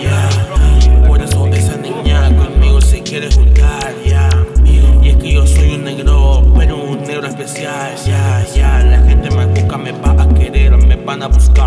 ya. Por eso esa niña conmigo se quiere juntar, ya. Y es que yo soy un negro, pero un negro especial, ya, ya. La gente me busca, me va a querer, me van a buscar.